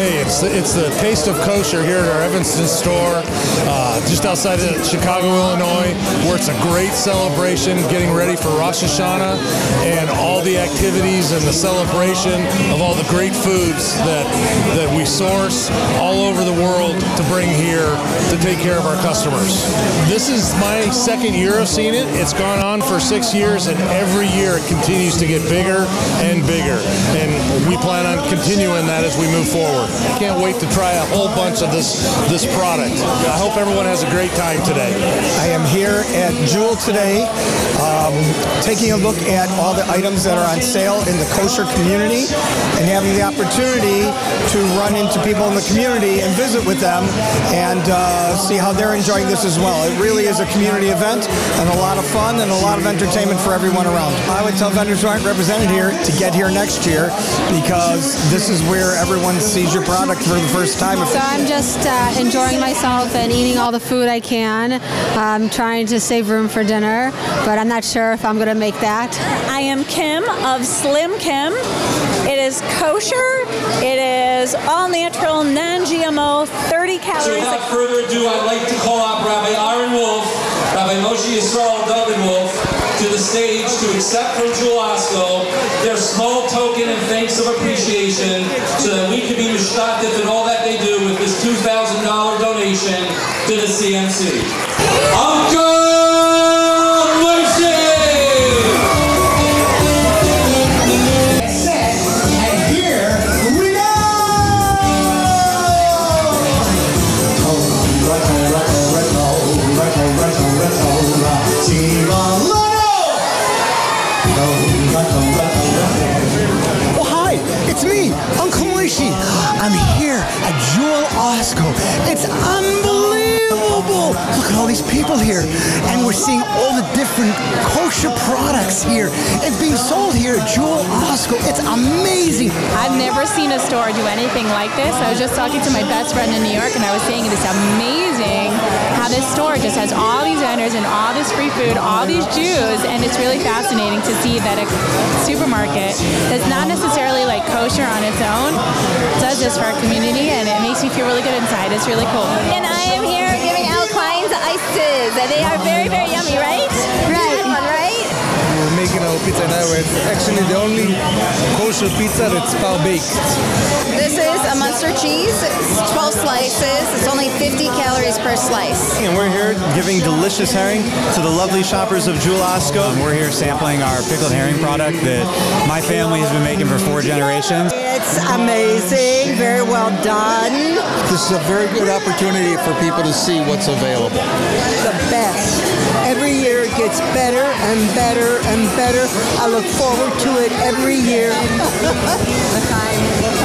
Hey, it's the, it's the taste of kosher here at our Evanston store, uh, just outside of Chicago, Illinois, where it's a great celebration, getting ready for Rosh Hashanah and all the activities and the celebration of all the great foods that that we source all over the world bring here to take care of our customers. This is my second year of seeing it. It's gone on for six years, and every year it continues to get bigger and bigger. And we plan on continuing that as we move forward. I Can't wait to try a whole bunch of this this product. I hope everyone has a great time today. I am here at Jewel today, um, taking a look at all the items that are on sale in the kosher community and having the opportunity to run into people in the community and visit with them and uh, see how they're enjoying this as well. It really is a community event and a lot of fun and a lot of entertainment for everyone around. I would tell vendors who aren't represented here to get here next year because this is where everyone sees your product for the first time. So I'm just uh, enjoying myself and eating all the food I can. I'm trying to save room for dinner, but I'm not sure if I'm going to make that. I am Kim of Slim Kim. It is kosher. It is all natural, non-GMO, 30 calories. So without further ado, I'd like to call up Rabbi Aaron Wolf, Rabbi Moshe Yisrael David Wolf, to the stage to accept from Jewel Osco their small token and thanks of appreciation so that we can be mishtatif in all that they do with this $2,000 donation to the CMC. Uncle Uncle Moishy. I'm here at Jewel Osco. It's unbelievable. Look at all these people here. And we're seeing all the different kosher products here. It's being sold here at Jewel Osco. It's amazing. I've never seen a store do anything like this. I was just talking to my best friend in New York, and I was saying it's amazing how this store just has all these vendors and all this free food, all these Jews, and it's really fascinating to see that a supermarket that's not necessarily like kosher on its own does this for our community, and it makes me feel really good inside. It's really cool. And I am here giving out Klein's ices. And they are very, very yummy, right? Right. One, right? We're making our pizza now. It's actually the only kosher pizza that's power baked. This is a Munster cheese. It's 12 slices. It's only 50 calories per slice. And we're here giving delicious herring to the lovely shoppers of Jewel Osco. We're here sampling our pickled herring product that my family has been making for four generations. It's amazing, very well done. This is a very good opportunity for people to see what's available. The best. Every year it gets better and better and better. I look forward to it every year. L'chaim.